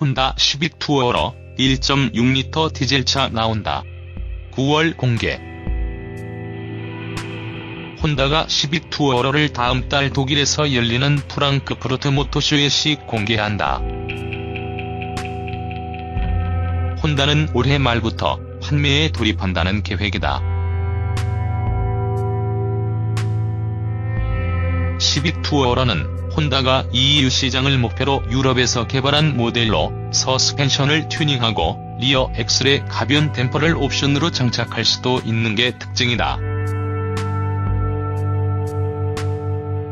혼다 시빅 투어러 1.6L 디젤차 나온다. 9월 공개 혼다가 시빅 투어러를 다음 달 독일에서 열리는 프랑크푸르트 모토쇼에 시 공개한다. 혼다는 올해 말부터 판매에 돌입한다는 계획이다. 시빅 투어러는 혼다가 EU 시장을 목표로 유럽에서 개발한 모델로 서스펜션을 튜닝하고 리어 엑셀에 가변 댐퍼를 옵션으로 장착할 수도 있는 게 특징이다.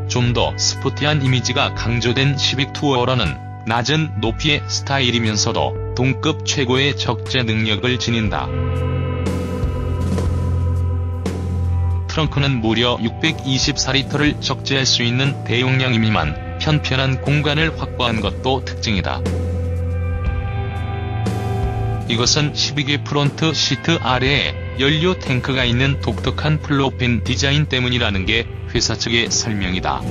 좀 더 스포티한 이미지가 강조된 시빅 투어러는 낮은 높이의 스타일이면서도 동급 최고의 적재 능력을 지닌다. 트렁크는 무려 624리터를 적재할 수 있는 대용량이지만 편편한 공간을 확보한 것도 특징이다. 이것은 12개 front seat 아래에 연료 탱크가 있는 독특한 floor pan 디자인 때문이라는 게 회사 측의 설명이다.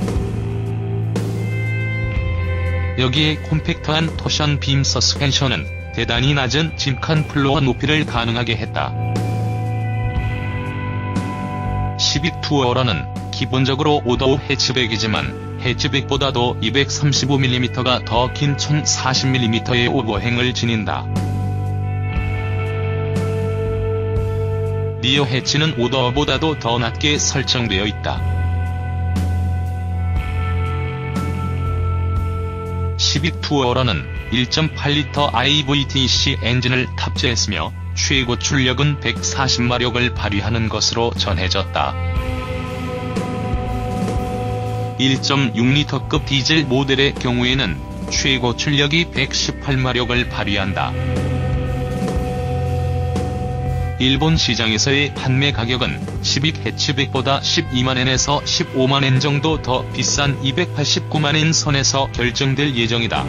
여기에 콤팩트한 torsion beam suspension은 대단히 낮은 짐칸 플로어 높이를 가능하게 했다. 시빅 투어러는 기본적으로 오더우 해치백이지만 해치백보다도 235mm가 더 긴 1040mm의 오버행을 지닌다. 리어 해치는 오더보다도 더 낮게 설정되어 있다. 12 투어러는 1.8L IVTC 엔진을 탑재했으며 최고 출력은 140마력을 발휘하는 것으로 전해졌다. 1.6L급 디젤 모델의 경우에는 최고 출력이 118마력을 발휘한다. 일본 시장에서의 판매 가격은 12 해치백보다 12만엔에서 15만엔 정도 더 비싼 289만엔 선에서 결정될 예정이다.